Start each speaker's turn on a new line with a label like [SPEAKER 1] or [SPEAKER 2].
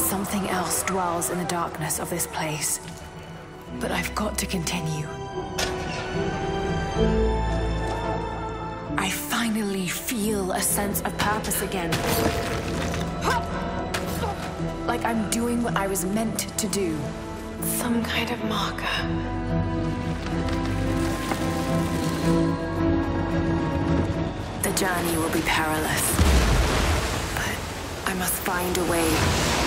[SPEAKER 1] Something else dwells in the darkness of this place. But I've got to continue. I finally feel a sense of purpose again. Like I'm doing what I was meant to do. Some kind of marker. The journey will be perilous. But I must find a way.